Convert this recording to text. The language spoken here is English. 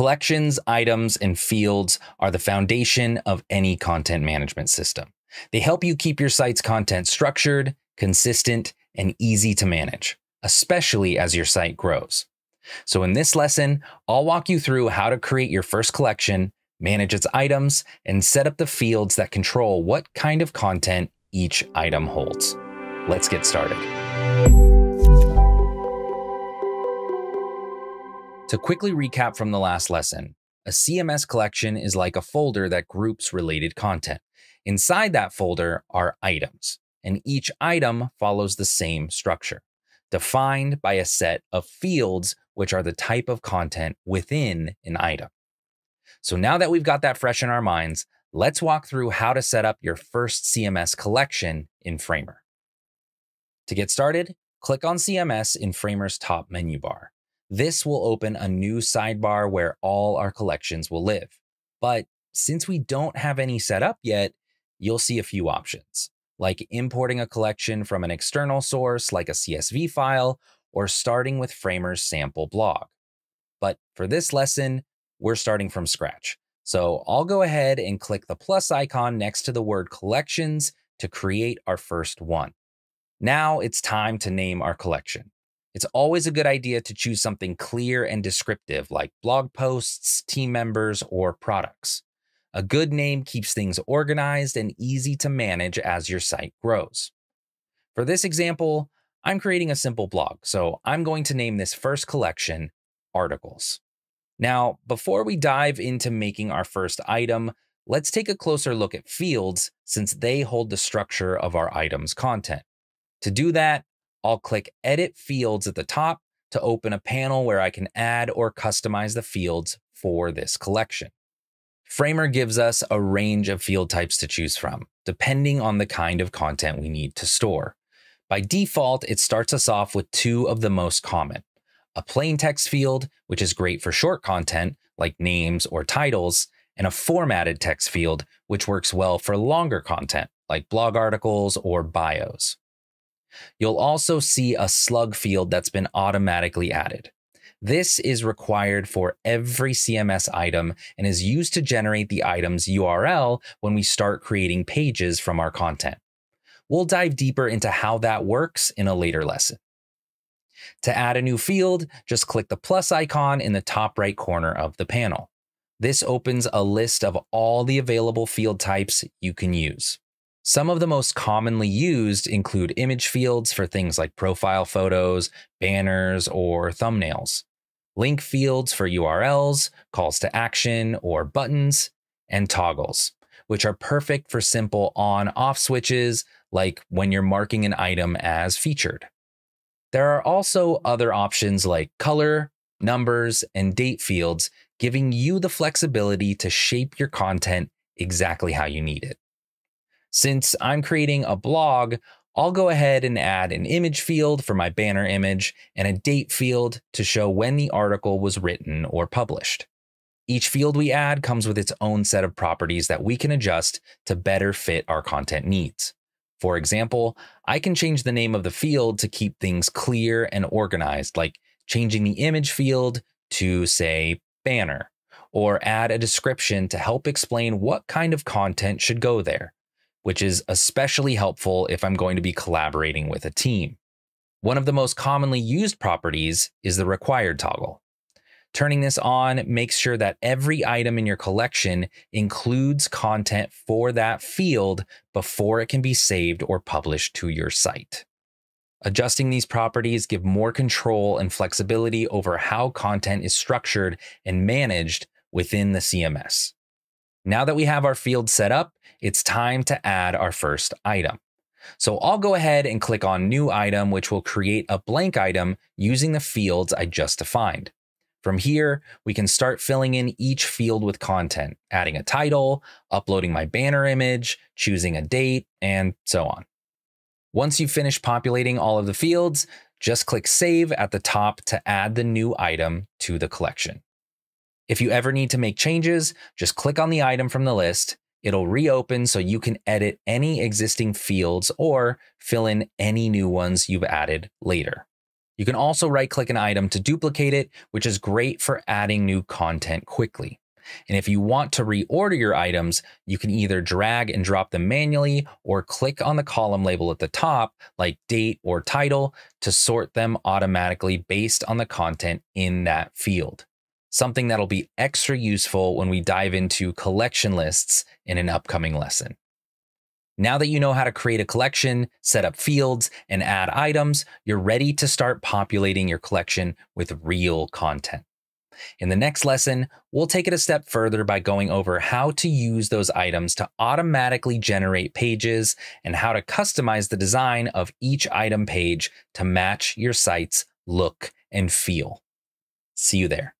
Collections, items, and fields are the foundation of any content management system. They help you keep your site's content structured, consistent, and easy to manage, especially as your site grows. So, in this lesson, I'll walk you through how to create your first collection, manage its items, and set up the fields that control what kind of content each item holds. Let's get started. To quickly recap from the last lesson, a CMS collection is like a folder that groups related content. Inside that folder are items, and each item follows the same structure, defined by a set of fields, which are the type of content within an item. So now that we've got that fresh in our minds, let's walk through how to set up your first CMS collection in Framer. To get started, click on CMS in Framer's top menu bar. This will open a new sidebar where all our collections will live. But since we don't have any set up yet, you'll see a few options, like importing a collection from an external source like a CSV file, or starting with Framer's sample blog. But for this lesson, we're starting from scratch. So I'll go ahead and click the plus icon next to the word collections to create our first one. Now it's time to name our collection. It's always a good idea to choose something clear and descriptive like blog posts, team members, or products. A good name keeps things organized and easy to manage as your site grows. For this example, I'm creating a simple blog, so I'm going to name this first collection Articles. Now, before we dive into making our first item, let's take a closer look at fields since they hold the structure of our item's content. To do that, I'll click Edit Fields at the top to open a panel where I can add or customize the fields for this collection. Framer gives us a range of field types to choose from, depending on the kind of content we need to store. By default, it starts us off with two of the most common a plain text field, which is great for short content like names or titles, and a formatted text field, which works well for longer content like blog articles or bios. You'll also see a slug field that's been automatically added. This is required for every CMS item and is used to generate the item's URL when we start creating pages from our content. We'll dive deeper into how that works in a later lesson. To add a new field, just click the plus icon in the top right corner of the panel. This opens a list of all the available field types you can use. Some of the most commonly used include image fields for things like profile photos, banners, or thumbnails, link fields for URLs, calls to action, or buttons, and toggles, which are perfect for simple on off switches, like when you're marking an item as featured. There are also other options like color, numbers, and date fields, giving you the flexibility to shape your content exactly how you need it. Since I'm creating a blog, I'll go ahead and add an image field for my banner image and a date field to show when the article was written or published. Each field we add comes with its own set of properties that we can adjust to better fit our content needs. For example, I can change the name of the field to keep things clear and organized, like changing the image field to, say, banner, or add a description to help explain what kind of content should go there which is especially helpful if I'm going to be collaborating with a team. One of the most commonly used properties is the required toggle. Turning this on makes sure that every item in your collection includes content for that field before it can be saved or published to your site. Adjusting these properties give more control and flexibility over how content is structured and managed within the CMS. Now that we have our field set up, it's time to add our first item. So I'll go ahead and click on New Item, which will create a blank item using the fields I just defined. From here, we can start filling in each field with content, adding a title, uploading my banner image, choosing a date, and so on. Once you've finished populating all of the fields, just click Save at the top to add the new item to the collection. If you ever need to make changes, just click on the item from the list. It'll reopen so you can edit any existing fields or fill in any new ones you've added later. You can also right click an item to duplicate it, which is great for adding new content quickly. And if you want to reorder your items, you can either drag and drop them manually or click on the column label at the top, like date or title, to sort them automatically based on the content in that field. Something that'll be extra useful when we dive into collection lists in an upcoming lesson. Now that you know how to create a collection, set up fields, and add items, you're ready to start populating your collection with real content. In the next lesson, we'll take it a step further by going over how to use those items to automatically generate pages and how to customize the design of each item page to match your site's look and feel. See you there.